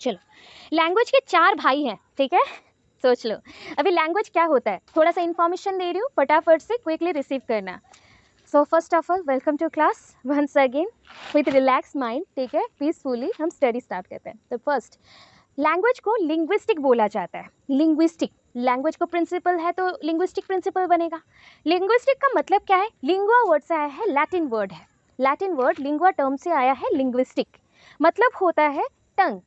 चलो। लैंग्वेज के चार भाई हैं, ठीक है? सोच लो। अभी लैंग्वेज क्या होता है? थोड़ा सा इन्फॉर्मेशन दे रही हूँ, फटाफट से क्विकली रिसीव करना। So first of all welcome to class once again with relax mind ठीक है? पीसफुली हम स्टडी स्टार्ट करते हैं। तो फ़र्स्ट लैंग्वेज को लिंग्विस्टिक बोला जाता है। लिंग्विस्टिक लैंग्वेज को प्रिंसिपल है तो लिंग्विस्टिक प्रिंसिपल बनेगा। लिंग्विस्टिक का मतलब क्या है? लिंगुआ वर्ड से आया है लैटिन वर्ड है। लैटिन वर्ड लिंगुआ टर्म से आया है लिंग्विस्टिक मतलब होता है टंग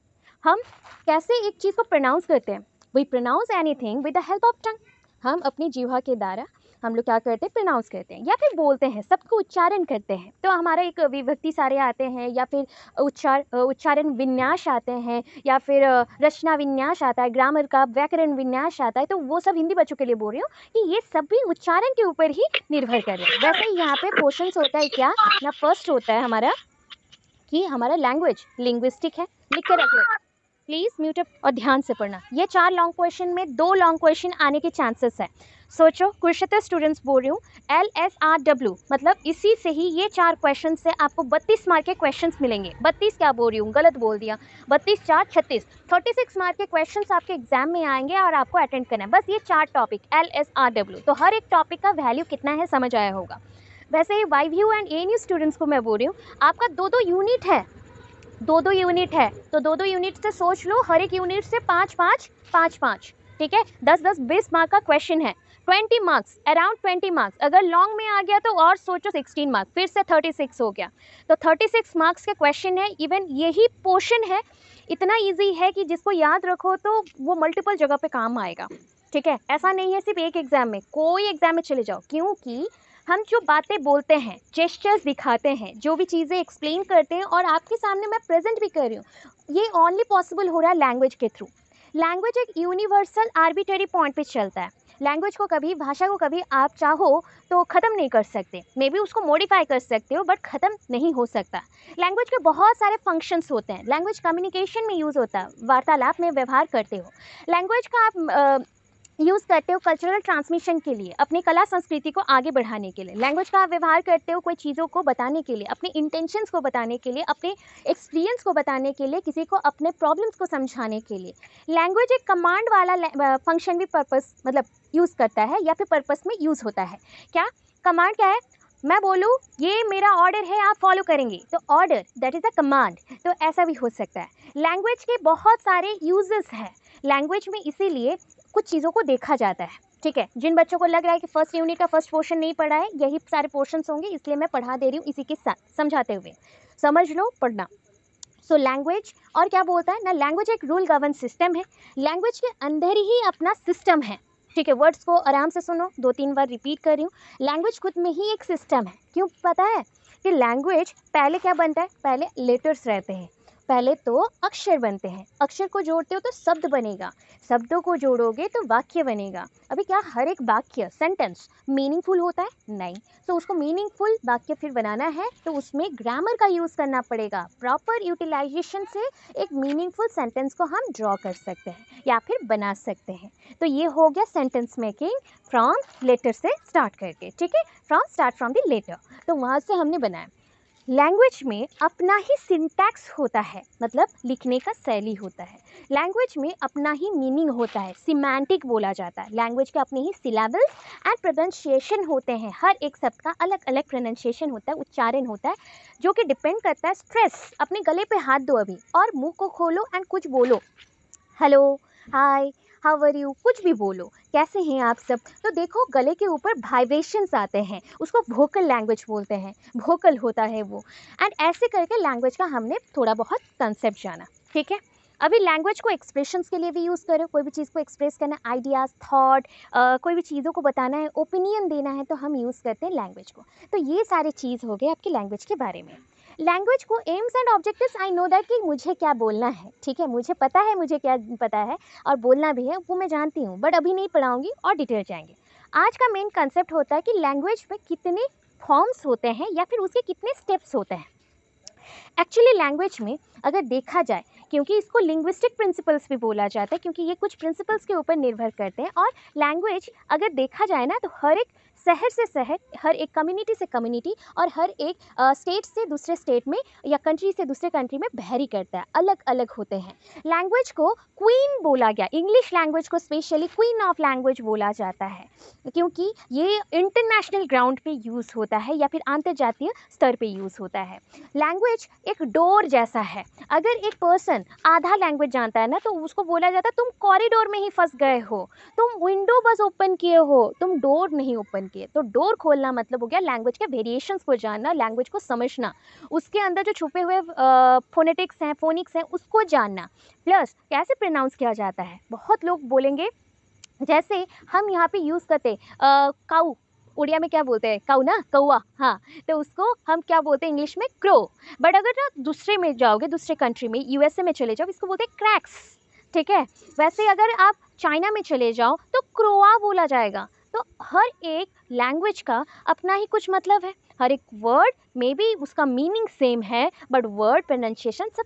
हम कैसे एक चीज़ को प्रोनाउंस करते हैं? We pronounce anything with the help of tongue हम अपनी जीवा के द्वारा हम लोग क्या करते हैं? प्रोनाउंस करते हैं या फिर बोलते हैं, सबको उच्चारण करते हैं। तो हमारा एक विभक्ति सारे आते हैं या फिर उच्चार, उच्चारण विन्यास आते हैं या फिर, रचना विन्यास आता है ग्रामर का व्याकरण विन्यास आता है तो वो सब हिंदी बच्चों के लिए बोल रही हूँ कि ये सब भी उच्चारण के ऊपर ही निर्भर कर रहे हैं। वैसे यहाँ पे क्वेश्चन होता है क्या? ना फ़र्स्ट होता है हमारा कि हमारा लैंग्वेज लिंग्विस्टिक है, लिख के रख लो। प्लीज़ म्यूटअप और ध्यान से पढ़ना। ये चार लॉन्ग क्वेश्चन में दो लॉन्ग क्वेश्चन आने के चांसेस है। सोचो कुशतर स्टूडेंट्स बोल रही हूँ एल एस आर डब्ल्यू मतलब इसी से ही ये चार क्वेश्चन से आपको बत्तीस मार्क के क्वेश्चन मिलेंगे। बत्तीस क्या बोल रही हूँ? गलत बोल दिया। बत्तीस, चार, छत्तीस। थर्टी सिक्स मार्क के क्वेश्चन आपके एग्ज़ाम में आएँगे और आपको अटेंड करना है। बस ये चार topic L S R W तो हर एक टॉपिक का वैल्यू कितना है समझ आया होगा। वैसे ही why view and a new students को मैं बोल रही हूँ, आपका दो दो यूनिट है। दो दो यूनिट है। तो दो दो यूनिट से सोच लो, हर एक यूनिट से पाँच पाँच पाँच पाँच। ठीक है? दस दस बीस मार्क का क्वेश्चन है। Twenty marks around twenty marks अगर लॉन्ग में आ गया तो और सोचो सिक्सटीन मार्क्स फिर से थर्टी सिक्स हो गया। तो थर्टी सिक्स मार्क्स के क्वेश्चन है। इवन यही पोर्शन है। इतना ईजी है कि जिसको याद रखो तो वो मल्टीपल जगह पे काम आएगा। ठीक है? ऐसा नहीं है सिर्फ़ एक एग्ज़ाम में। कोई एग्ज़ाम में चले जाओ। क्योंकि हम जो बातें बोलते हैं जेस्चर्स दिखाते हैं, जो भी चीज़ें एक्सप्लेन करते हैं और आपके सामने मैं प्रेजेंट भी कर रही हूँ, ये ओनली पॉसिबल हो रहा है लैंग्वेज के थ्रू लैंग्वेज एक यूनिवर्सल आर्बिटरी पॉइंट पे चलता है. लैंग्वेज को कभी, भाषा को कभी आप चाहो तो ख़त्म नहीं कर सकते. मे बी उसको मॉडिफाई कर सकते हो बट ख़त्म नहीं हो सकता. लैंग्वेज के बहुत सारे फ़ंक्शंस होते हैं. लैंग्वेज कम्युनिकेशन में यूज़ होता है. वार्तालाप में व्यवहार करते हो. लैंग्वेज का आप यूज़ करते हो कल्चरल ट्रांसमिशन के लिए, अपनी कला संस्कृति को आगे बढ़ाने के लिए लैंग्वेज का व्यवहार करते हो कोई चीज़ों को बताने के लिए, अपने इंटेंशंस को बताने के लिए, अपने एक्सपीरियंस को बताने के लिए, किसी को अपने प्रॉब्लम्स को समझाने के लिए। लैंग्वेज एक कमांड वाला फ़ंक्शन भी पर्पस मतलब यूज़ करता है या फिर पर्पस में यूज़ होता है। क्या? कमांड क्या है? मैं बोलूँ, ये मेरा ऑर्डर है, आप फॉलो करेंगे। तो order that is a command तो ऐसा भी हो सकता है। लैंग्वेज के बहुत सारे यूजेस हैं। लैंग्वेज में इसीलिए कुछ चीज़ों को देखा जाता है ठीक है? जिन बच्चों को लग रहा है कि फ़र्स्ट यूनिट का फ़र्स्ट पोर्शन नहीं पढ़ा है यही सारे पोर्शन होंगे इसलिए मैं पढ़ा दे रही हूँ इसी के साथ समझाते हुए। समझ लो पढ़ना। सो so, लैंग्वेज और क्या बोलता है? ना लैंग्वेज एक रूल गवर्न सिस्टम है। लैंग्वेज के अंदर ही अपना सिस्टम है ठीक है? वर्ड्स को आराम से सुनो दो तीन बार रिपीट कर रही हूँ। लैंग्वेज खुद में ही एक सिस्टम है। क्यों पता है? कि लैंग्वेज पहले क्या बनता है? पहले लेटर्स रहते हैं। पहले तो अक्षर बनते हैं। अक्षर को जोड़ते हो तो शब्द बनेगा। शब्दों को जोड़ोगे तो वाक्य बनेगा। अभी क्या हर एक वाक्य सेंटेंस मीनिंगफुल होता है? नहीं। तो उसको मीनिंगफुल वाक्य फिर बनाना है तो उसमें ग्रामर का यूज़ करना पड़ेगा। प्रॉपर यूटिलाइजेशन से एक मीनिंगफुल सेंटेंस को हम ड्रॉ कर सकते हैं, या फिर बना सकते हैं। तो ये हो गया सेंटेंस मेकिंग फ्रॉम लेटर से स्टार्ट करके, ठीक है? From start from the letter तो वहाँ से हमने बनाया। लैंग्वेज में अपना ही सिंटैक्स होता है मतलब लिखने का शैली होता है। लैंग्वेज में अपना ही मीनिंग होता है सिमेंटिक बोला जाता है। लैंग्वेज के अपने ही सिलेबल्स एंड प्रोनाउंसिएशन होते हैं। हर एक शब्द का अलग अलग प्रोनाउंसिएशन होता है, उच्चारण होता है, जो कि डिपेंड करता है स्ट्रेस अपने गले पे हाथ दो अभी, और मुँह को खोलो एंड कुछ बोलो। Hello hi how are you कुछ भी बोलो। कैसे हैं आप सब? तो देखो, गले के ऊपर वाइब्रेशंस आते हैं। उसको वोकल लैंग्वेज बोलते हैं। वोकल होता है वो। एंड ऐसे करके लैंग्वेज का हमने थोड़ा बहुत कंसेप्ट जाना। ठीक है? अभी लैंग्वेज को एक्सप्रेशंस के लिए भी यूज़ करो। कोई भी चीज़ को एक्सप्रेस करना आइडियाज़ थॉट कोई भी चीज़ों को बताना है ओपिनियन देना है तो हम यूज़ करते हैं लैंग्वेज को। तो ये सारे चीज़ हो गए आपकी लैंग्वेज के बारे में। लैंग्वेज को aims and objectives I know that कि मुझे क्या बोलना है, ठीक है? मुझे पता है, मुझे क्या पता है और बोलना भी है, वो मैं जानती हूँ बट अभी नहीं पढ़ाऊँगी और डिटेल जाएँगे। आज का मेन कंसेप्ट होता है कि लैंग्वेज में कितने फॉर्म्स होते हैं या फिर उसके कितने स्टेप्स होते हैं। एक्चुअली लैंग्वेज में अगर देखा जाए, क्योंकि इसको लिंग्विस्टिक प्रिंसिपल्स भी बोला जाता है, क्योंकि ये कुछ प्रिंसिपल्स के ऊपर निर्भर करते हैं और लैंग्वेज अगर देखा जाए ना तो हर एक शहर से शहर, हर एक कम्युनिटी से कम्युनिटी और हर एक स्टेट से दूसरे स्टेट में या कंट्री से दूसरे कंट्री में वेरी करता है अलग अलग होते हैं। लैंग्वेज को क्वीन बोला गया इंग्लिश लैंग्वेज को स्पेशली क्वीन ऑफ़ लैंग्वेज बोला जाता है, क्योंकि ये इंटरनेशनल ग्राउंड पे यूज़ होता है या फिर अंतर्जातीय स्तर पे यूज़ होता है। लैंग्वेज एक डोर जैसा है, अगर एक पर्सन आधा लैंग्वेज जानता है ना तो उसको बोला जाता है, तुम कॉरिडोर में ही फंस गए हो, तुम विंडो बस ओपन किए हो, तुम डोर नहीं ओपन किए तो डोर खोलना मतलब हो गया लैंग्वेज के वेरिएशंस को जानना लैंग्वेज को समझना। उसके अंदर जो छुपे हुए फोनेटिक्स हैं फोनिक्स हैं, उसको जानना। प्लस कैसे प्रोनाउंस किया जाता है? बहुत लोग बोलेंगे, जैसे हम यहाँ पे यूज़ करते काऊ। उड़िया में क्या बोलते हैं? काऊ ना? कौआ हाँ। तो उसको हम क्या बोलते हैं इंग्लिश में? क्रो बट अगर ना दूसरे में जाओगे, दूसरे कंट्री में यूएसए में चले जाओ, इसको बोलते हैं क्रैक्स ठीक है? वैसे अगर आप चाइना में चले जाओ तो क्रोआ बोला जाएगा। तो हर एक लैंग्वेज का अपना ही कुछ मतलब है। हर एक वर्ड मे बी उसका मीनिंग सेम है बट वर्ड प्रोनाउंसिएशन सब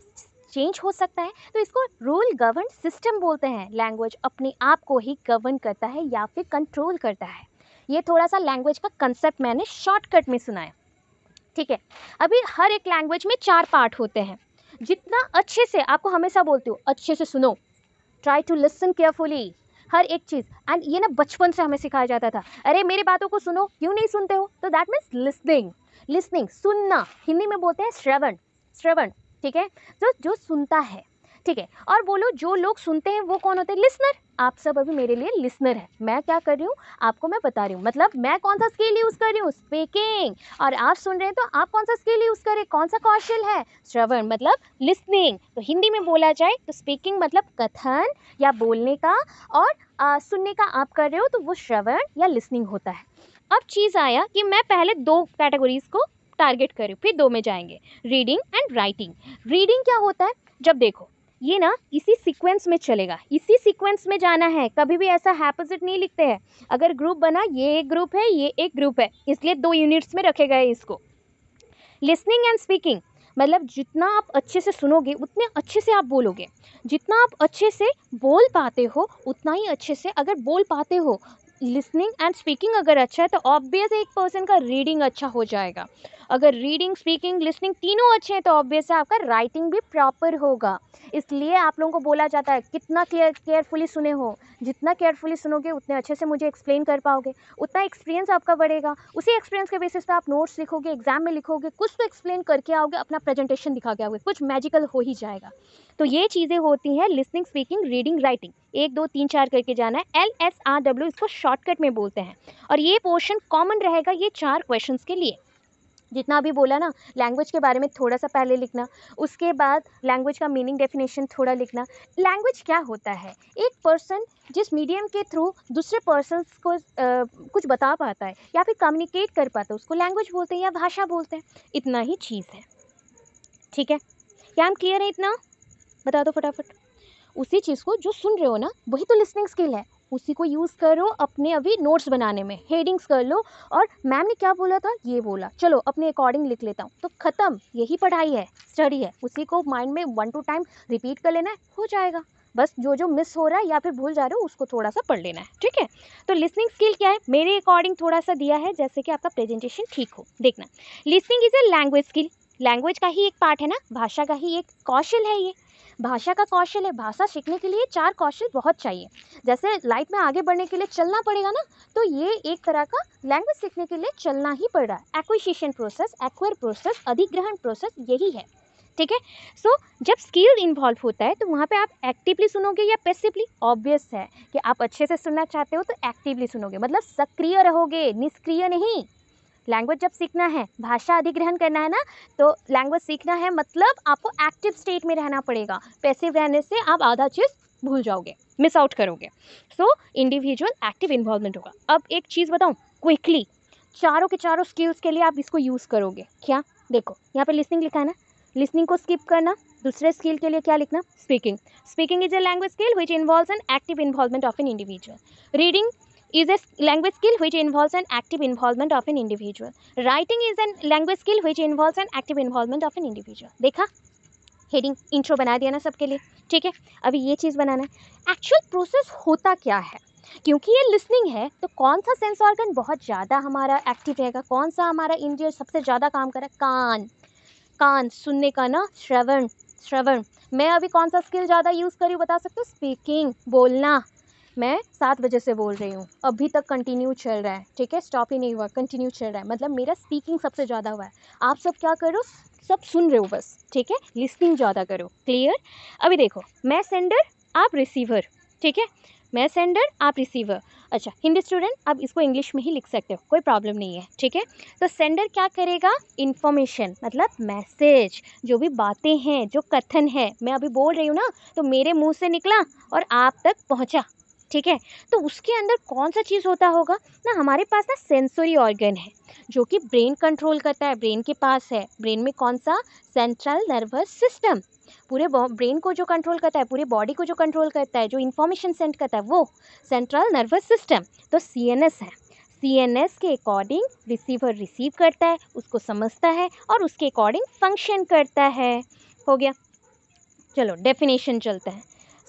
चेंज हो सकता है। तो इसको रूल गवर्न सिस्टम बोलते हैं। लैंग्वेज अपने आप को ही गवर्न करता है या फिर कंट्रोल करता है। ये थोड़ा सा लैंग्वेज का कंसेप्ट मैंने शॉर्टकट में सुनाया ठीक है? अभी हर एक लैंग्वेज में चार पार्ट होते हैं। जितना अच्छे से, आपको हमेशा बोलती हूँ, अच्छे से सुनो। ट्राई टू लिसन केयरफुली हर एक चीज़। एंड ये ना बचपन से हमें सिखाया जाता था। अरे, मेरी बातों को सुनो, क्यों नहीं सुनते हो? तो दैट मीन्स लिसनिंग लिसनिंग सुनना। हिंदी में बोलते हैं श्रवण। श्रवण, ठीक है? जो जो सुनता है। ठीक है? और बोलो जो लोग सुनते हैं वो कौन होते हैं? लिसनर आप सब अभी मेरे लिए लिसनर है। मैं क्या कर रही हूँ? आपको मैं बता रही हूँ। मतलब मैं कौन सा स्किल यूज़ कर रही हूँ? स्पीकिंग और आप सुन रहे हैं तो आप कौन सा स्किल यूज़ करें? कौन सा कौशल है? श्रवण मतलब लिसनिंग तो हिंदी में बोला जाए तो स्पीकिंग मतलब कथन या बोलने का और आ, सुनने का आप कर रहे हो तो वो श्रवण या लिसनिंग होता है। अब चीज़ आया कि मैं पहले दो कैटेगरीज को टारगेट करूँ फिर दो में जाएँगे। रीडिंग एंड राइटिंग रीडिंग क्या होता है? जब देखो ये ना इसी सीक्वेंस में चलेगा। इसी सीक्वेंस में जाना है। कभी भी ऐसा हैपोजिट नहीं लिखते हैं। अगर ग्रुप बना, ये एक ग्रुप है, ये एक ग्रुप है। इसलिए दो यूनिट्स में रखे गए इसको। लिसनिंग एंड स्पीकिंग मतलब जितना आप अच्छे से सुनोगे, उतने अच्छे से आप बोलोगे। जितना आप अच्छे से बोल पाते हो, उतना ही अच्छे से अगर बोल पाते हो लिसनिंग एंड स्पीकिंग अगर अच्छा है तो ऑब्वियस एक पर्सन का रीडिंग अच्छा हो जाएगा। अगर रीडिंग स्पीकिंग लिसनिंग तीनों अच्छे हैं तो ऑब्वियस है आपका राइटिंग भी प्रॉपर होगा। इसलिए आप लोगों को बोला जाता है, कितना क्लियर केयरफुली सुने हो। जितना केयरफुली सुनोगे, उतने अच्छे से मुझे एक्सप्लेन कर पाओगे। उतना एक्सपीरियंस आपका बढ़ेगा। उसी एक्सपीरियंस के बेसिस पे आप नोट्स लिखोगे एग्ज़ाम में लिखोगे, कुछ तो एक्सप्लेन करके आओगे, अपना प्रेजेंटेशन दिखा के आओगे, कुछ मैजिकल हो ही जाएगा। तो ये चीज़ें होती हैं लिसनिंग स्पीकिंग रीडिंग राइटिंग एक दो तीन चार करके जाना है। एल एस आर डब्ल्यू इसको शॉर्टकट में बोलते हैं। और ये पोर्शन कॉमन रहेगा ये चार क्वेश्चंस के लिए। जितना अभी बोला ना लैंग्वेज के बारे में थोड़ा सा पहले लिखना। उसके बाद लैंग्वेज का मीनिंग डेफिनेशन थोड़ा लिखना। लैंग्वेज क्या होता है? एक पर्सन जिस मीडियम के थ्रू दूसरे पर्सन को आ, कुछ बता पाता है या फिर कम्युनिकेट कर पाता है उसको लैंग्वेज बोलते हैं या भाषा बोलते हैं। इतना ही चीज़ है। ठीक है? क्या हम क्लियर है इतना? बता दो फटाफट। उसी चीज़ को जो सुन रहे हो ना, वही तो लिसनिंग स्किल है। उसी को यूज़ करो अपने अभी नोट्स बनाने में। हेडिंग्स कर लो। और मैम ने क्या बोला था? ये बोला। चलो, अपने अकॉर्डिंग लिख लेता हूँ। तो ख़त्म। यही पढ़ाई है। स्टडी है। उसी को माइंड में वन टू टाइम रिपीट कर लेना है। हो जाएगा। बस जो जो मिस हो रहा है या फिर भूल जा रहे हो, उसको थोड़ा सा पढ़ लेना है। ठीक है? तो लिसनिंग स्किल क्या है? मेरे अकॉर्डिंग थोड़ा सा दिया है, जैसे कि आपका प्रेजेंटेशन ठीक हो। देखना। Listening is a language skill language का ही एक पार्ट है ना? भाषा का ही एक कौशल है ये। भाषा का कौशल है, भाषा सीखने के लिए चार कौशल बहुत चाहिए। जैसे लाइफ में आगे बढ़ने के लिए चलना पड़ेगा ना तो ये एक तरह का लैंग्वेज सीखने के लिए चलना ही पड़ रहा है। एक्विशिएशन प्रोसेस एक्वायर प्रोसेस अधिग्रहण प्रोसेस यही है। ठीक है? सो जब स्किल इन्वॉल्व होता है तो वहाँ पे आप एक्टिवली सुनोगे या पैसिवली ऑब्वियस है कि आप अच्छे से सुनना चाहते हो तो एक्टिवली सुनोगे। मतलब सक्रिय रहोगे, निष्क्रिय नहीं। लैंग्वेज जब सीखना है, भाषा अधिग्रहण करना है ना तो लैंग्वेज सीखना है मतलब आपको एक्टिव स्टेट में रहना पड़ेगा। पैसिव रहने से आप आधा चीज़ भूल जाओगे मिस आउट करोगे। सो इंडिविजुअल एक्टिव इन्वॉल्वमेंट होगा। अब एक चीज़ बताऊँ क्विकली चारों के चारों स्किल्स के लिए आप इसको यूज़ करोगे। क्या? देखो, यहाँ पे लिसनिंग लिखा है ना? लिसनिंग को स्किप करना, दूसरे स्किल के लिए क्या लिखना? Speaking speaking is a language skill which involve an active involvement of an individual reading is a language skill which involves an active involvement of an individual. Writing is a language skill which involves an active involvement of an individual. देखा? Heading intro बना दिया ना सबके लिए। ठीक है? अभी ये चीज़ बनाना है। एक्चुअल प्रोसेस होता क्या है? क्योंकि ये लिसनिंग है तो कौन सा सेंस ऑर्गन बहुत ज़्यादा हमारा एक्टिव रहेगा? कौन सा हमारा इंद्रिय सबसे ज़्यादा काम कर कान। कान, सुनने का ना? श्रवण। श्रवण। मैं अभी कौन सा स्किल ज़्यादा यूज़ करी बता सकते हो? स्पीकिंग बोलना। मैं सात बजे से बोल रही हूँ। अभी तक कंटिन्यू चल रहा है, ठीक है? स्टॉप ही नहीं हुआ कंटिन्यू चल रहा है। मतलब मेरा स्पीकिंग सबसे ज़्यादा हुआ है। आप सब क्या करो, सब सुन रहे हो बस, ठीक है? लिसनिंग ज़्यादा करो क्लियर अभी देखो, मैं सेंडर आप रिसीवर ठीक है? मैं सेंडर आप रिसीवर अच्छा हिंदी स्टूडेंट आप इसको इंग्लिश में ही लिख सकते हो, कोई प्रॉब्लम नहीं है, ठीक है? तो सेंडर क्या करेगा? इन्फॉर्मेशन मतलब मैसेज जो भी बातें हैं, जो कथन है, मैं अभी बोल रही हूँ ना तो मेरे मुँह से निकला और आप तक पहुँचा। ठीक है? तो उसके अंदर कौन सा चीज़ होता होगा? ना, हमारे पास ना सेंसोरी ऑर्गन है, जो कि ब्रेन कंट्रोल करता है ब्रेन के पास है। ब्रेन में कौन सा सेंट्रल नर्वस सिस्टम पूरे ब्रेन को जो कंट्रोल करता है, पूरे बॉडी को जो कंट्रोल करता है, जो इन्फॉर्मेशन सेंड करता है, वो सेंट्रल नर्वस सिस्टम तो सीएनएस है। सीएनएस के अकॉर्डिंग रिसीवर रिसीव करता है, उसको समझता है और उसके अकॉर्डिंग फ़ंक्शन करता है। हो गया? चलो डेफिनेशन चलता है।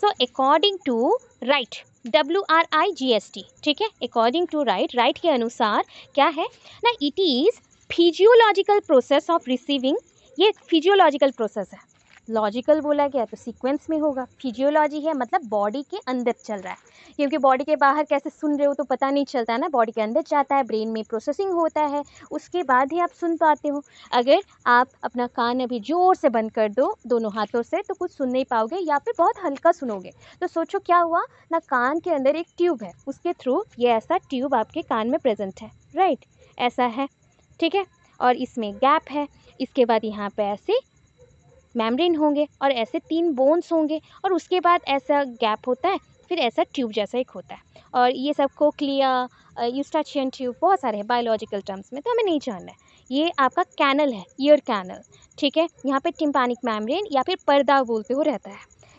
So according to right W R I G S T ठीक है? अकॉर्डिंग टू राइट राइट के अनुसार क्या है? ना it is physiological process of receiving ये फिजियोलॉजिकल प्रोसेस है। लॉजिकल बोला गया तो सीक्वेंस में होगा। फिजियोलॉजी है मतलब बॉडी के अंदर चल रहा है। क्योंकि बॉडी के बाहर कैसे सुन रहे हो तो पता नहीं चलता है ना बॉडी के अंदर जाता है ब्रेन में प्रोसेसिंग होता है, उसके बाद ही आप सुन पाते हो। अगर आप अपना कान अभी ज़ोर से बंद कर दो दोनों हाथों से तो कुछ सुन नहीं पाओगे या फिर बहुत हल्का सुनोगे। तो सोचो क्या हुआ, ना कान के अंदर एक ट्यूब है, उसके थ्रू ये ऐसा ट्यूब आपके कान में प्रेजेंट है। राइट ऐसा है। ठीक है? और इसमें गैप है। इसके बाद यहाँ पे ऐसे मेम्ब्रेन होंगे और ऐसे तीन बोन्स होंगे और उसके बाद ऐसा गैप होता है, फिर ऐसा ट्यूब जैसा एक होता है। और ये सब कोक्लिया यूस्टाचियन ट्यूब बहुत सारे हैं बायोलॉजिकल टर्म्स में तो हमें नहीं जानना है। ये आपका कैनल है ईयर कैनल ठीक है? यहाँ पे टिम्पानिक मैमरेन या फिर पर्दा बोलते हो रहता है।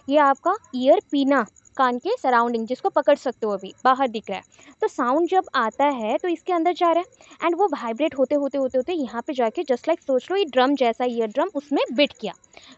ये आपका ईयर पीना कान के सराउंडिंग जिसको पकड़ सकते हो अभी, बाहर दिख रहा है। तो साउंड जब आता है तो इसके अंदर जा रहा है। एंड वो वाइब्रेट होते होते होते होते यहाँ पे जाके जस्ट लाइक सोच लो, ये ड्रम जैसा ईयर ड्रम उसमें बीट किया।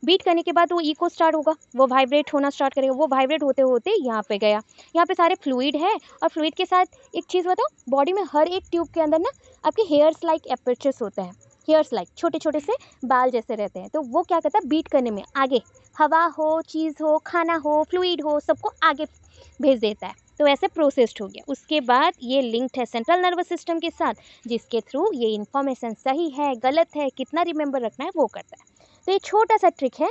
बीट करने के बाद वो इको स्टार्ट होगा। वो वाइब्रेट होना स्टार्ट करेगा। वो वाइब्रेट होते होते यहाँ पे गया। यहाँ पे सारे फ्लूड है और फ्लूड के साथ एक चीज़ बताओ बॉडी में हर एक ट्यूब के अंदर ना, आपके हेयर्स लाइक एपर्चर्स होते हैं। हेयर्स लाइक छोटे छोटे से बाल जैसे रहते हैं। तो वो क्या करता है बीट करने में आगे हवा हो, चीज़ हो, खाना हो फ्लूड हो, सबको आगे भेज देता है। तो ऐसे प्रोसेस्ड हो गया। उसके बाद ये लिंक्ड है सेंट्रल नर्वस सिस्टम के साथ, जिसके थ्रू ये इन्फॉर्मेशन सही है, गलत है, कितना रिमेंबर रखना है, वो करता है। तो ये छोटा सा ट्रिक है।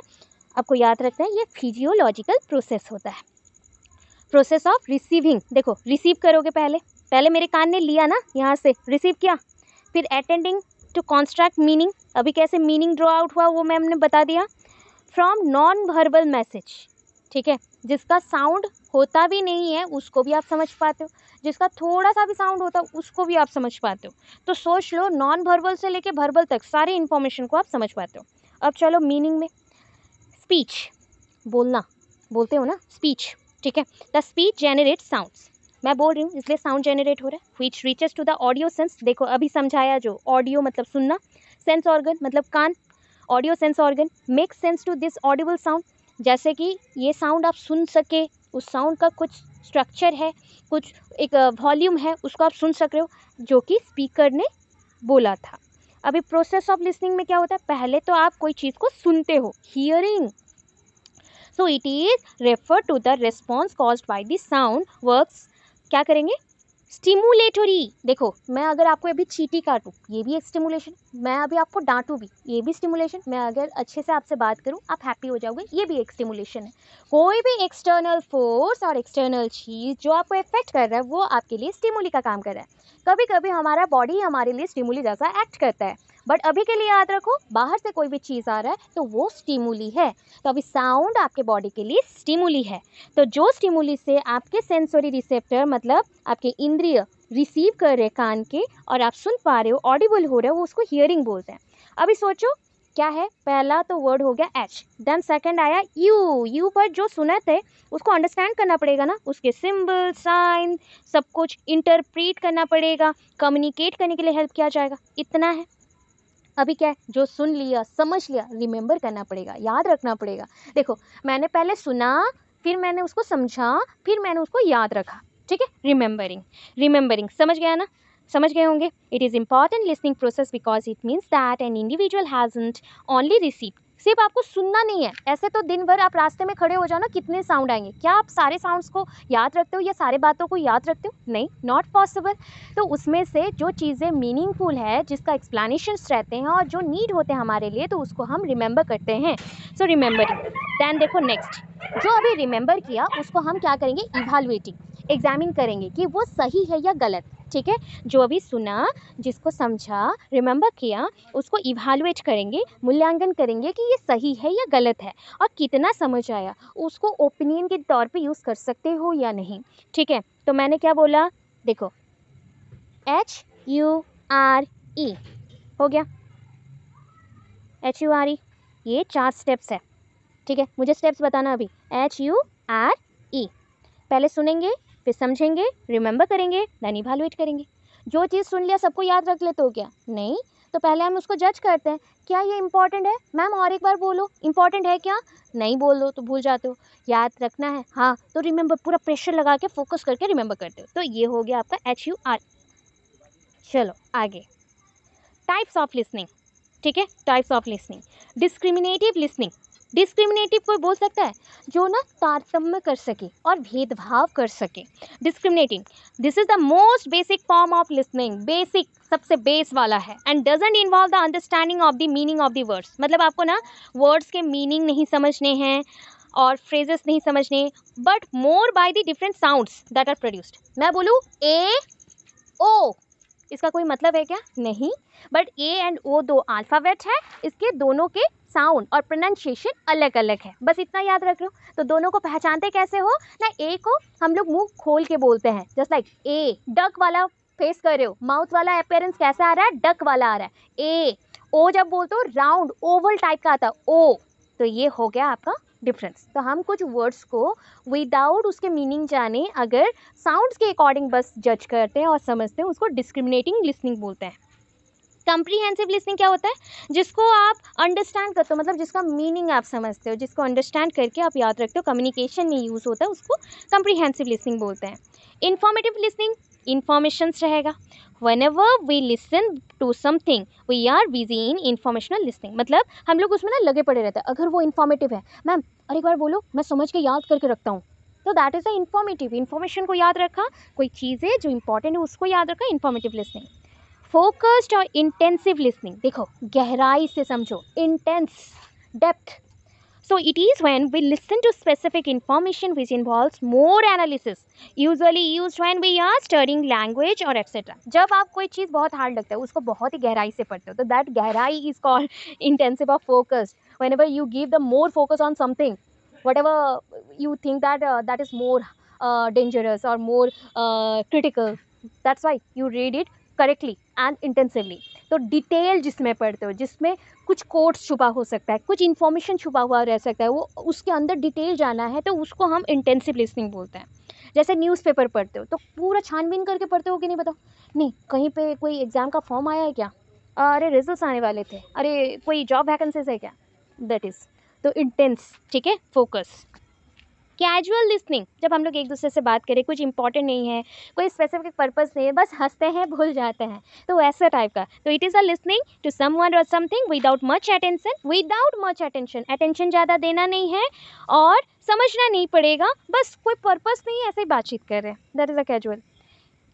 आपको याद रखना है, ये फिजियोलॉजिकल प्रोसेस होता है। प्रोसेस ऑफ़ रिसीविंग देखो रिसीव करोगे पहले। पहले मेरे कान ने लिया ना, यहाँ से रिसीव किया। फिर अटेंडिंग टू कॉन्स्ट्रैक्ट मीनिंग अभी कैसे मीनिंग ड्रॉ आउट हुआ वो मैम ने बता दिया। फ्रॉम नॉन वर्बल मैसेज ठीक है? जिसका साउंड होता भी नहीं है, उसको भी आप समझ पाते हो। जिसका थोड़ा सा भी साउंड होता है उसको भी आप समझ पाते हो। तो सोच लो नॉन वर्बल से लेके वर्बल तक, सारे इन्फॉर्मेशन को आप समझ पाते हो। अब चलो मीनिंग में। स्पीच बोलना। बोलते हो ना? स्पीच ठीक है? द स्पीच जेनरेट साउंड्स मैं बोल रही हूँ, इसलिए साउंड जेनरेट हो रहा है। Which reaches to the audio sense देखो, अभी समझाया जो ऑडियो मतलब सुनना सेंस ऑर्गन मतलब कान audio sense organ make sense to this audible sound जैसे कि ये साउंड आप सुन सके, उस साउंड का कुछ स्ट्रक्चर है, कुछ एक वॉल्यूम है, उसको आप सुन सक रहे हो, जो कि स्पीकर ने बोला था। अभी प्रोसेस ऑफ़ लिसनिंग में क्या होता है, पहले तो आप कोई चीज़ को सुनते हो hearing so it is refer to the response caused by the sound works क्या करेंगे? स्टिमुलेटरी देखो, मैं अगर आपको अभी चीटी काटूँ, ये भी एक स्टिमुलेशन मैं अभी आपको डांटूँ भी, ये भी स्टिमुलेशन मैं अगर अच्छे से आपसे बात करूँ, आप हैप्पी हो जाओगे, ये भी एक स्टिमुलेशन है. कोई भी एक्सटर्नल फोर्स और एक्सटर्नल चीज़ जो आपको इफ़ेक्ट कर रहा है, वो आपके लिए स्टिमुली का काम कर रहा है. कभी कभी हमारा बॉडी हमारे लिए स्टिमुली जैसा एक्ट करता है. बट अभी के लिए याद रखो, बाहर से कोई भी चीज़ आ रहा है तो वो स्टिमुली है। तो अभी साउंड आपके बॉडी के लिए स्टिमुली है। तो जो स्टिमुली से आपके सेंसोरी रिसेप्टर मतलब आपके इंद्रिय रिसीव कर रहे कान के, और आप सुन पा रहे हो ऑडिबल हो रहे हो, वो उसको हियरिंग बोलते हैं। अभी सोचो, क्या है? पहला तो वर्ड हो गया एच देन सेकंड आया यू यू पर जो सुने थे उसको अंडरस्टैंड करना पड़ेगा ना। उसके सिंबल साइन सब कुछ इंटरप्रीट करना पड़ेगा। कम्युनिकेट करने के लिए हेल्प किया जाएगा। इतना है। अभी क्या है? जो सुन लिया, समझ लिया रिमेंबर करना पड़ेगा, याद रखना पड़ेगा। देखो, मैंने पहले सुना, फिर मैंने उसको समझा, फिर मैंने उसको याद रखा, ठीक है? रिमेंबरिंग रिमेंबरिंग समझ गया ना? समझ गए होंगे? It is important listening process because it means that an individual hasn't only receive सिर्फ़ आपको सुनना नहीं है। ऐसे तो दिन भर आप रास्ते में खड़े हो जाओ ना, कितने साउंड आएँगे। क्या आप सारे साउंड्स को याद रखते हो या सारे बातों को याद रखते हो? नहीं नॉट पॉसिबल तो उसमें से जो चीज़ें मीनिंगफुल है, जिसका एक्सप्लानेशंस रहते हैं और जो नीड होते हैं हमारे लिए तो उसको हम रिमेंबर करते हैं। सो रिमेंबरिंग दैन देखो नेक्स्ट जो अभी रिमेंबर किया, उसको हम क्या करेंगे? इवालुएटिंग एग्जामिन करेंगे कि वो सही है या गलत। ठीक है? जो अभी सुना, जिसको समझा रिमेंबर किया, उसको इवालुएट करेंगे, मूल्यांकन करेंगे कि ये सही है या गलत है और कितना समझ आया, उसको ओपिनियन के तौर पे यूज़ कर सकते हो या नहीं। ठीक है? तो मैंने क्या बोला? देखो एच यू आर ई हो गया। एच यू आर ई ये चार स्टेप्स है। ठीक है? मुझे स्टेप्स बताना अभी। एच यू आर ई पहले सुनेंगे फिर समझेंगे रिमेंबर करेंगे देन इवेलुएट करेंगे। जो चीज़ सुन लिया, सबको याद रख लेते हो क्या? नहीं? तो पहले हम उसको जज करते हैं। क्या ये इंपॉर्टेंट है? मैम और एक बार बोलो। इंपॉर्टेंट है क्या? नहीं बोलो तो भूल जाते हो। याद रखना है। हाँ तो रिमेंबर पूरा प्रेशर लगा के फोकस करके रिमेंबर करते हो। तो ये हो गया आपका एच यू आर चलो, आगे। टाइप्स ऑफ़ लिसनिंग ठीक है? Types of listening discriminative listening discriminative कोई बोल सकता है, जो ना तारतम्य कर सके और भेदभाव कर सके। Discriminating this is the most basic form of listening basic सबसे बेस वाला है। And doesn't involve the understanding of the meaning of the words मतलब आपको ना वर्ड्स के मीनिंग नहीं समझने हैं और फ्रेजेस नहीं समझने but more by the different sounds that are produced मैं बोलूँ ए ओ इसका कोई मतलब है क्या? नहीं. बट ए एंड ओ दो अल्फ़ाबेट है। इसके दोनों के साउंड और प्रोनाउंसिएशन अलग अलग है। बस इतना याद रख लो तो दोनों को पहचानते कैसे हो? ना, ए को हम लोग मुँह खोल के बोलते हैं। जस्ट लाइक ए, डक वाला फेस कर रहे हो। माउथ वाला अपेयरेंस कैसा आ रहा है? डक वाला आ रहा है। ए, ओ जब बोलते हो राउंड ओवल टाइप का आता ओ तो ये हो गया आपका डिफरेंस तो हम कुछ वर्ड्स को विदाउट उसके मीनिंग जाने, अगर साउंड्स के अकॉर्डिंग बस जज करते हैं और समझते हैं, उसको डिस्क्रिमिनेटिंग लिसनिंग बोलते हैं। कंप्रीहेंसिव लिसनिंग क्या होता है? जिसको आप अंडरस्टैंड करते हो मतलब जिसका मीनिंग आप समझते हो, जिसको अंडरस्टैंड करके आप याद रखते हो कम्युनिकेशन में यूज़ होता है, उसको कंप्रीहेंसिव लिसनिंग बोलते हैं। इन्फॉर्मेटिव लिसनिंग इन्फॉर्मेशंस रहेगा। Whenever we listen to something we are busy in informational listening मतलब हम लोग उसमें ना लगे पड़े रहते हैं। अगर वो इन्फॉर्मेटिव है मैम अरे एक बार बोलो, मैं समझ के याद करके रखता हूँ। तो that is a informative information को याद रखा, कोई चीज़ है जो इंपॉर्टेंट है, उसको याद रखा इन्फॉर्मेटिव लिसनिंग फोकस्ड और इंटेंसिव लिसनिंग। देखो, गहराई से समझो intense depth so it is when we listen to specific information which involve more analysis usually use when we are studying language और एक्सेट्रा जब आप कोई चीज़ बहुत हार्ड लगता है, उसको बहुत ही गहराई से पढ़ते हो तो दैट गहराई is called intensive of focused whenever you give the more focus on something whatever you think that that is more dangerous और more critical that's why you read it correctly and intensively तो detail जिसमें पढ़ते हो, जिसमें कुछ codes छुपा हो सकता है, कुछ इन्फॉर्मेशन छुपा हुआ रह सकता है, वो उसके अंदर डिटेल जाना है तो उसको हम इंटेंसिव लिसनिंग बोलते हैं। जैसे न्यूज़पेपर पढ़ते हो तो पूरा छानबीन करके पढ़ते हो कि नहीं बताओ? नहीं, कहीं पे कोई एग्ज़ाम का फॉर्म आया है क्या? अरे रिज़ल्ट आने वाले थे। अरे, कोई जॉब वैकेंसीज है क्या? दैट इज़ तो इंटेंस ठीक है? फोकस कैजुअल लिसनिंग जब हम लोग एक दूसरे से बात करें, कुछ इंपॉर्टेंट नहीं है, कोई स्पेसिफिक पर्पज़ नहीं है, बस हँसते हैं, भूल जाते हैं। तो ऐसा टाइप का। तो it is a listening to someone और something without much attention without much attention attention ज़्यादा देना नहीं है और समझना नहीं पड़ेगा, बस कोई पर्पज़ नहीं ऐसे ही बातचीत कर रहे हैं। That is a casual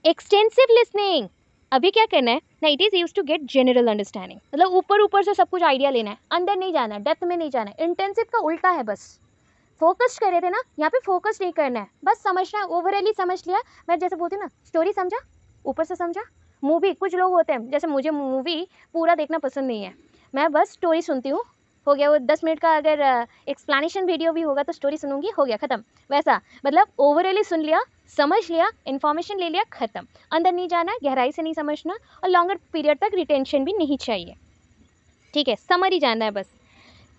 extensive listening अभी क्या करना है? ना it is use to get general understanding मतलब ऊपर ऊपर से सब कुछ आइडिया लेना है। अंदर नहीं जाना है डेप्थ में नहीं जाना है। इंटेंसिव का उल्टा है बस। फोकस कर रहे थे ना, यहाँ पे फोकस नहीं करना है। बस समझना है ओवरऑली समझ लिया। मैं जैसे बोलती हूँ ना स्टोरी समझा, ऊपर से समझा मूवी कुछ लोग होते हैं, जैसे मुझे मूवी पूरा देखना पसंद नहीं है। मैं बस स्टोरी सुनती हूँ। हो गया वो दस मिनट का अगर एक्सप्लेनेशन वीडियो भी होगा तो स्टोरी सुनूँगी, हो गया, ख़त्म। वैसा मतलब ओवरऑली सुन लिया, समझ लिया इन्फॉर्मेशन ले लिया, ख़त्म। अंदर नहीं जाना गहराई से नहीं समझना, और लॉन्गर पीरियड तक रिटेंशन भी नहीं चाहिए। ठीक है समरी जाना है बस।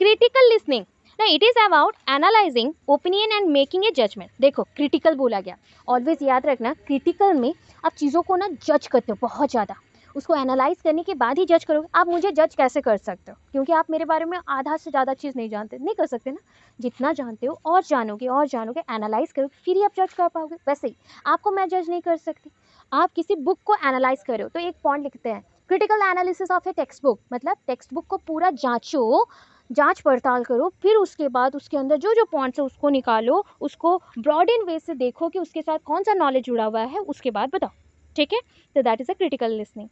क्रिटिकल लिसनिंग ना it is about analysing opinion and making a judgement देखो क्रिटिकल बोला गया। ऑलवेज याद रखना क्रिटिकल में आप चीज़ों को ना जज करते हो बहुत ज़्यादा। उसको एनालाइज करने के बाद ही जज करोगे आप मुझे जज कैसे कर सकते हो? क्योंकि आप मेरे बारे में आधा से ज़्यादा चीज़ नहीं जानते। नहीं कर सकते ना। जितना जानते हो और जानोगे और जानोगे एनालाइज करोगे फिर ही आप जज कर पाओगे। वैसे ही, आपको मैं जज नहीं कर सकती। आप किसी बुक को एनालाइज करो तो एक पॉइंट लिखते हैं। Critical analysis of a text book मतलब टेक्स्ट बुक को पूरा जांचो जाँच पड़ताल करो, फिर उसके बाद उसके अंदर जो जो पॉइंट्स है उसको निकालो, उसको ब्रॉड इन वे से देखो कि उसके साथ कौन सा नॉलेज जुड़ा हुआ है, उसके बाद बताओ, ठीक है? तो that is a critical listening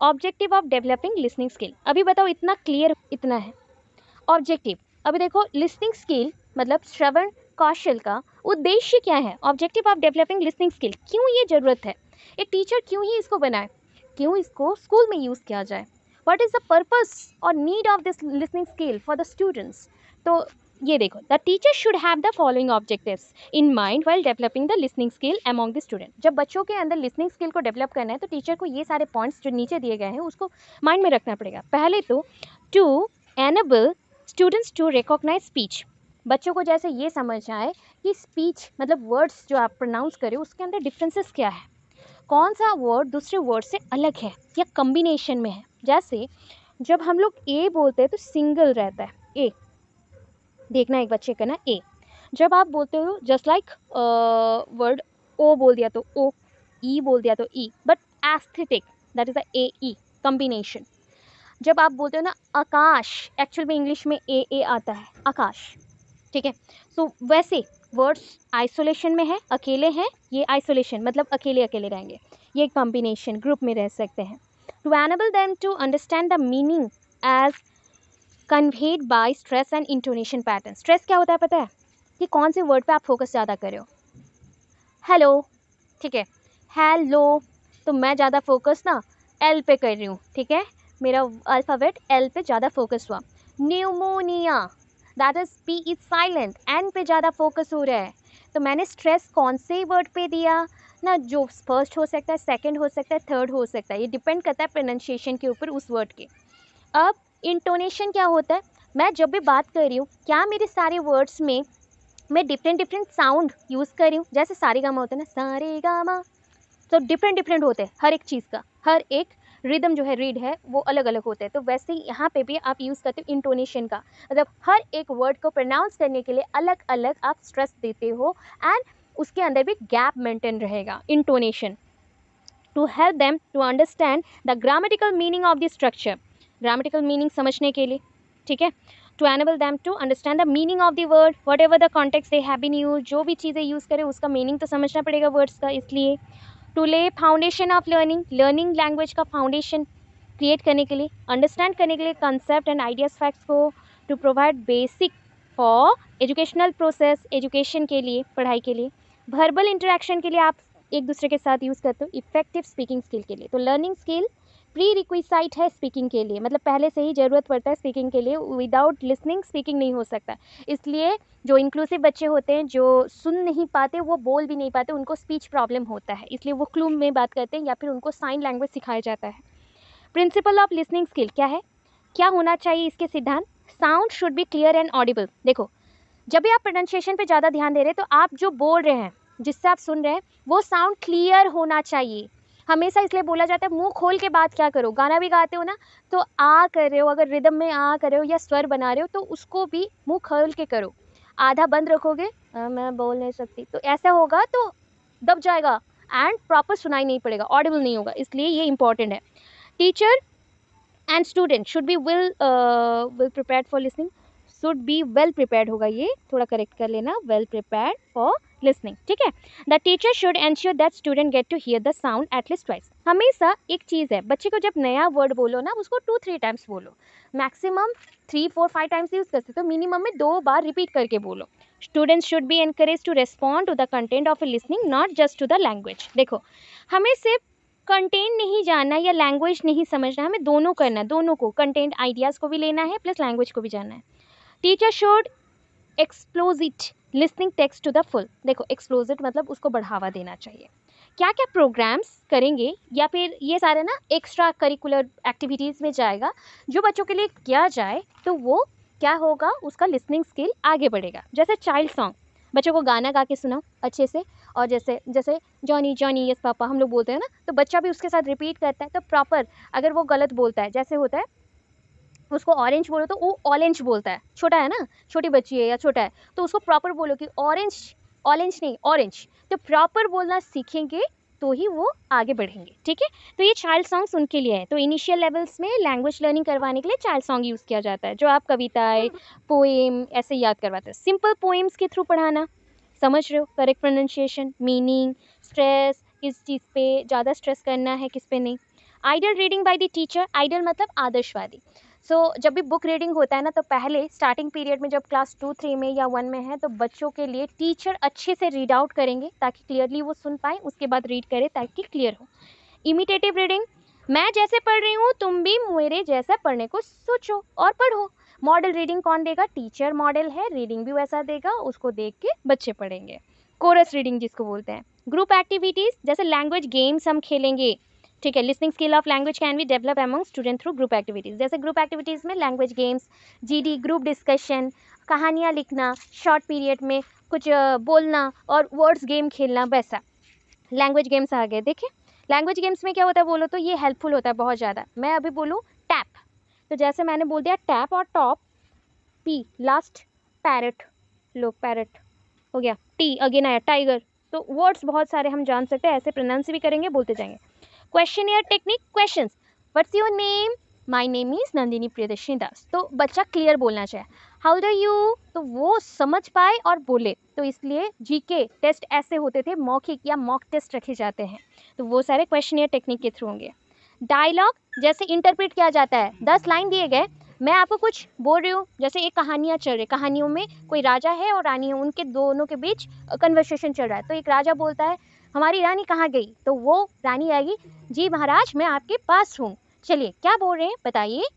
objective of developing listening skill अभी बताओ इतना क्लियर इतना है। ऑब्जेक्टिव अभी देखो लिसनिंग स्किल मतलब श्रवण, कौशल का उद्देश्य क्या है? Objective of developing listening skill क्यों ये ज़रूरत है? एक टीचर क्यों ही इसको बनाए? क्यों इसको स्कूल में यूज़ किया जाए? वट इज़ द पर्पज और need of this listening skill for the students तो ये देखो the teacher should have the following objectives in mind well developing the listening skill among the student जब बच्चों के अंदर लिसनिंग स्किल को develop करना है तो टीचर को ये सारे पॉइंट्स जो नीचे दिए गए हैं, उसको माइंड में रखना पड़ेगा। पहले तो to enable students to recognise speech बच्चों को जैसे ये समझ आए कि स्पीच मतलब वर्ड्स जो आप प्रोनाउंस करें, उसके अंदर डिफरेंसेस क्या है? कौन सा वर्ड दूसरे वर्ड से अलग है या कम्बिनेशन में है? जैसे, जब हम लोग ए बोलते हैं तो सिंगल रहता है ए देखना एक बच्चे का ना ए जब आप बोलते हो जस्ट लाइक वर्ड ओ बोल दिया तो ओ ई बोल दिया तो E but aesthetic that is a A E combination जब आप बोलते हो ना, आकाश एक्चुअल में इंग्लिश में ए ए आता है, आकाश, ठीक है? सो वैसे वर्ड्स आइसोलेशन में है, अकेले हैं, ये आइसोलेशन मतलब अकेले अकेले रहेंगे। ये कॉम्बिनेशन ग्रुप में रह सकते हैं। To enable them to understand the meaning as conveyed by stress and intonation pattern stress क्या होता है पता है? कि कौन से वर्ड पे आप फोकस ज़्यादा कर रहे हेलो ठीक है। हेलो तो मैं ज़्यादा फोकस ना एल पे कर रही हूँ, ठीक है? मेरा अल्फ़ाबेट एल पे ज़्यादा फोकस हुआ। Pneumonia that is P is silent N पे ज़्यादा फोकस हो रहा है। तो मैंने स्ट्रेस कौन से वर्ड पे दिया? ना, जो फ़र्स्ट हो सकता है सेकंड हो सकता है थर्ड हो सकता है। ये डिपेंड करता है प्रोनाउंसिएशन के ऊपर उस वर्ड के। अब इंटोनेशन क्या होता है? मैं जब भी बात कर रही हूँ, क्या मेरे सारे वर्ड्स में मैं डिफरेंट डिफरेंट साउंड यूज़ कर रही हूँ? जैसे सारे गामा होता है ना, सारे गामा। तो डिफरेंट डिफरेंट होते हैं, हर एक चीज़ का। हर एक रिदम जो है रीड है, वो अलग अलग होते हैं। तो वैसे ही यहाँ पे भी आप यूज़ करते हो इंटोनेशन का। मतलब हर एक वर्ड को प्रोनाउंस करने के लिए अलग अलग आप स्ट्रेस देते हो एंड उसके अंदर भी गैप मेंटेन रहेगा intonation to help them to understand the grammatical meaning of the structure grammatical meaning समझने के लिए, ठीक है? To enable them to understand the meaning of the word whatever the contact have been use जो भी चीज़ें use करें, उसका मीनिंग तो समझना पड़ेगा वर्ड्स का, इसलिए। To lay foundation of learning learning language का फाउंडेशन क्रिएट करने के लिए अंडरस्टैंड करने के लिए कंसेप्ट एंड आइडियाज़ फैक्ट्स को to provide basic for educational process education के लिए, पढ़ाई के लिए वर्बल इंटरेक्शन के लिए आप एक दूसरे के साथ यूज़ करते हो इफ़ेक्टिव स्पीकिंग स्किल के लिए. तो लर्निंग स्किल प्री रिक्विसाइट है स्पीकिंग के लिए। मतलब पहले से ही ज़रूरत पड़ता है स्पीकिंग के लिए। विदाउट लिसनिंग स्पीकिंग नहीं हो सकता। इसलिए जो इंक्लूसिव बच्चे होते हैं, जो सुन नहीं पाते, वो बोल भी नहीं पाते, उनको स्पीच प्रॉब्लम होता है। इसलिए वो क्लूम में बात करते हैं या फिर उनको साइन लैंग्वेज सिखाया जाता है। प्रिंसिपल ऑफ़ लिसनिंग स्किल क्या है? क्या होना चाहिए इसके सिद्धांत? Sound should be clear and audible देखो, जब भी आप प्रोनाउंसिएशन पे ज़्यादा ध्यान दे रहे हैं तो आप जो बोल रहे हैं, जिससे आप सुन रहे हैं, वो साउंड क्लियर होना चाहिए। हमेशा इसलिए बोला जाता है, मुँह खोल के बात क्या करो? गाना भी गाते हो ना तो आ कर रहे हो, अगर रिदम में आ कर रहे हो या स्वर बना रहे हो तो उसको भी मुँह खोल के करो। आधा बंद रखोगे मैं बोल नहीं सकती। तो ऐसा होगा तो दब जाएगा एंड प्रॉपर सुनाई नहीं पड़ेगा ऑडिबल नहीं होगा, इसलिए ये इंपॉर्टेंट है। Teacher and student should be will will prepare for listening should be well prepared होगा ये, थोड़ा करेक्ट कर लेना वेल प्रिपेयर्ड फॉर लिसनिंग ठीक है? The teacher should ensure that student get to hear the sound at least twice हमेशा एक चीज़ है, बच्चे को जब नया वर्ड बोलो ना, उसको टू थ्री टाइम्स बोलो। Maximum three four five times use कर सकते हो मिनिमम में दो बार रिपीट करके बोलो। Students should be encourage to respond to the content of a listening not just to the language देखो, हमें सिर्फ़ कंटेंट नहीं जानना या लैंग्वेज नहीं समझना, हमें दोनों करना है, दोनों को कंटेंट आइडियाज़ को भी लेना है प्लस लैंग्वेज को भी जानना है। Teacher should exploit listening text to the full देखो एक्सप्लोजिट मतलब उसको बढ़ावा देना चाहिए। क्या क्या प्रोग्राम्स करेंगे या फिर ये सारे ना एक्स्ट्रा करिकुलर एक्टिविटीज़ में जाएगा, जो बच्चों के लिए किया जाए तो वो क्या होगा? उसका लिसनिंग स्किल आगे बढ़ेगा। जैसे चाइल्ड सॉन्ग बच्चों को गाना गा के सुनाओ अच्छे से। और जैसे जैसे जॉनी जॉनी यस पापा, हम लोग बोलते हैं ना तो बच्चा भी उसके साथ रिपीट करता है तो प्रॉपर अगर वो गलत बोलता है, जैसे होता है उसको ऑरेंज बोलो तो वो ऑरेंज बोलता है। छोटा है ना? छोटी बच्ची है या छोटा है तो उसको प्रॉपर बोलो कि ऑरेंज ऑरेंज नहीं ऑरेंज तो प्रॉपर बोलना सीखेंगे तो ही वो आगे बढ़ेंगे ठीक है? तो ये चाइल्ड सॉन्ग्स उनके लिए है। तो इनिशियल लेवल्स में लैंग्वेज लर्निंग करवाने के लिए चाइल्ड सॉन्ग यूज़ किया जाता है जो आप कविताएँ पोएम ऐसे याद करवाते हैं। सिंपल पोएम्स के थ्रू पढ़ाना समझ रहे हो? करेक्ट प्रोनाउंसिएशन मीनिंग स्ट्रेस किस चीज़ पे ज़्यादा स्ट्रेस करना है किस पे नहीं। Ideal reading by the teacher ideal मतलब आदर्शवादी। सो so, जब भी बुक रीडिंग होता है ना तो पहले स्टार्टिंग पीरियड में जब क्लास टू थ्री में या वन में है तो बच्चों के लिए टीचर अच्छे से रीड आउट करेंगे ताकि क्लियरली वो सुन पाए उसके बाद रीड करें ताकि क्लियर हो। इमिटेटिव रीडिंग मैं जैसे पढ़ रही हूँ तुम भी मेरे जैसा पढ़ने को सोचो और पढ़ो। मॉडल रीडिंग कौन देगा? टीचर मॉडल है रीडिंग भी वैसा देगा उसको देख के बच्चे पढ़ेंगे। कोरस रीडिंग जिसको बोलते हैं। ग्रुप एक्टिविटीज़ जैसे लैंग्वेज गेम्स हम खेलेंगे ठीक है listening skill of language can be develop among student through group activities जैसे ग्रुप एक्टिविटीज़ में language games GD group discussion कहानियाँ लिखना शॉर्ट पीरियड में कुछ बोलना और वर्ड्स गेम खेलना, वैसा। लैंग्वेज गेम्स आ गए देखिए लैंग्वेज गेम्स में क्या होता है बोलो तो ये हेल्पफुल होता है बहुत ज़्यादा। मैं अभी बोलूँ टैप तो जैसे मैंने बोल दिया टैप और टॉप पी लास्ट पैरट लो पैरट हो गया। टी अगेन आया टाइगर तो वर्ड्स बहुत सारे हम जान सकते हैं, ऐसे प्रोनाउंस भी करेंगे, बोलते जाएँगे। Question technique question what's your name my name is Nandini Priyadarshini Das तो बच्चा क्लियर बोलना चाहिए हाउ डू यू तो वो समझ पाए और बोले। तो इसलिए जीके टेस्ट ऐसे होते थे, मौखिक या मॉक टेस्ट रखे जाते हैं। तो वो सारे क्वेश्चन टेक्निक के थ्रू होंगे। डायलॉग जैसे इंटरप्रेट किया जाता है। दस लाइन दिए गए। मैं आपको कुछ बोल रही हूँ। जैसे एक कहानियाँ चल रही कहानियों में कोई राजा है और रानी है। उनके दोनों के बीच कन्वर्सेशन चल रहा है। तो एक राजा बोलता है हमारी रानी कहाँ गई? तो वो रानी आएगी। जी महाराज, मैं आपके पास हूँ। चलिए, क्या बोल रहे हैं? बताइए।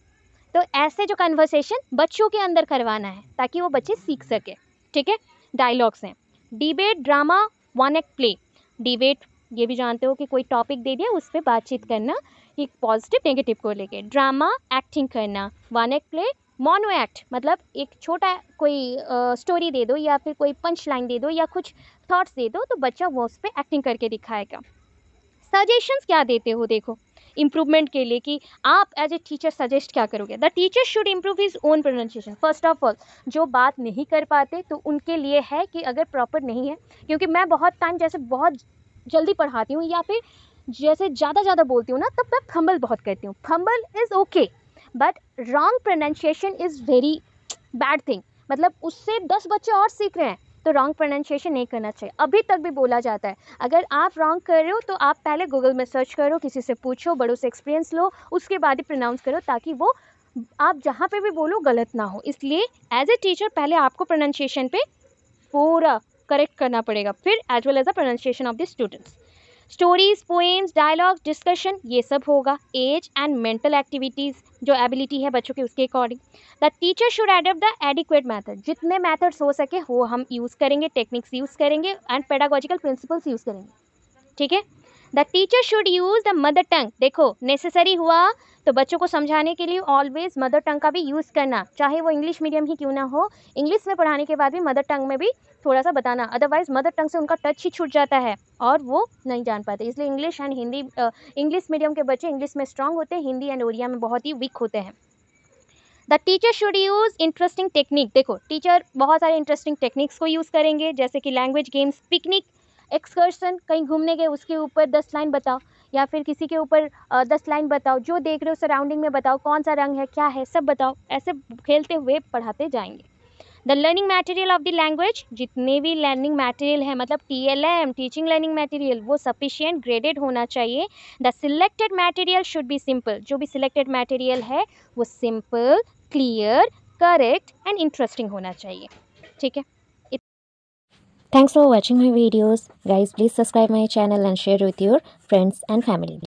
तो ऐसे जो कन्वर्सेशन बच्चों के अंदर करवाना है, ताकि वो बच्चे सीख सके। ठीक है? डायलॉग्स हैं। Debate drama one act play debate ये भी जानते हो कि कोई टॉपिक दे दिया, उस पर बातचीत करना एक पॉजिटिव नेगेटिव को लेके। ड्रामा एक्टिंग करना one act play mono act मतलब एक छोटा कोई स्टोरी दे दो या फिर कोई पंच लाइन दे दो या कुछ थॉट्स दे दो तो बच्चा वो उस पर एक्टिंग करके दिखाएगा। सजेशंस क्या देते हो देखो इम्प्रूवमेंट के लिए कि आप एज ए टीचर सजेस्ट क्या करोगे? The teacher should improve his own pronunciation first of all जो बात नहीं कर पाते तो उनके लिए है कि अगर प्रॉपर नहीं है, क्योंकि मैं बहुत टाइम जैसे बहुत जल्दी पढ़ाती हूँ या फिर जैसे ज़्यादा ज़्यादा बोलती हूँ ना, तब मैं फंबल बहुत करती हूँ। Fumble is okay but wrong pronunciation is very bad thing मतलब उससे दस बच्चे और सीख रहे हैं। तो रॉन्ग प्रोनाउंसिएशन नहीं करना चाहिए। अभी तक भी बोला जाता है। अगर आप रॉन्ग कर रहे हो तो आप पहले गूगल में सर्च करो, किसी से पूछो, बड़ों से एक्सपीरियंस लो, उसके बाद ही प्रोनाउंस करो, ताकि वो, आप जहाँ पे भी बोलो, गलत ना हो। इसलिए एज ए टीचर पहले आपको प्रोनाउंसिएशन पे पूरा करेक्ट करना पड़ेगा। फिर as well as the pronunciation of the students stories poems dialogues discussion ये सब होगा। एज एंड मेंटल एक्टिविटीज़ जो एबिलिटी है बच्चों के, उसके according the teacher should adapt the adequate method जितने मैथड्स हो सके, वो हम यूज़ करेंगे टेक्निक्स यूज़ करेंगे एंड पेडागोजिकल प्रिंसिपल्स यूज़ करेंगे। ठीक है? The teacher should use the mother tongue देखो नेसेसरी हुआ तो बच्चों को समझाने के लिए ऑलवेज मदर टंग का भी यूज़ करना। चाहे वो इंग्लिश मीडियम ही क्यों ना हो इंग्लिश में पढ़ाने के बाद भी मदर टंग में भी थोड़ा सा बताना। अदरवाइज़ मदर टंग से उनका टच ही छूट जाता है और वो नहीं जान पाते। इसलिए English and Hindi English medium के बच्चे इंग्लिश में स्ट्रांग होते हैं। हिंदी एंड ओरिया में बहुत ही वीक होते हैं। The teacher should use interesting technique देखो टीचर बहुत सारे इंटरेस्टिंग टेक्निक्स को यूज़ करेंगे, जैसे कि लैंग्वेज गेम्स पिकनिक एक्सकर्सन कहीं घूमने गए, उसके ऊपर दस लाइन बताओ, या फिर किसी के ऊपर दस लाइन बताओ, जो देख रहे हो सराउंडिंग में बताओ, कौन सा रंग है, क्या है, सब बताओ, ऐसे खेलते हुए पढ़ाते जाएँगे। The learning material of the language जितने भी लर्निंग मटेरियल है मतलब T L M teaching learning material वो सफिशियंट ग्रेडेड होना चाहिए। The selected material should be simple जो भी सिलेक्टेड मटेरियल है, वो simple clear correct and interesting होना चाहिए। ठीक है? Thanks for watching my videos. Guys, please subscribe my channel and share with your friends and family.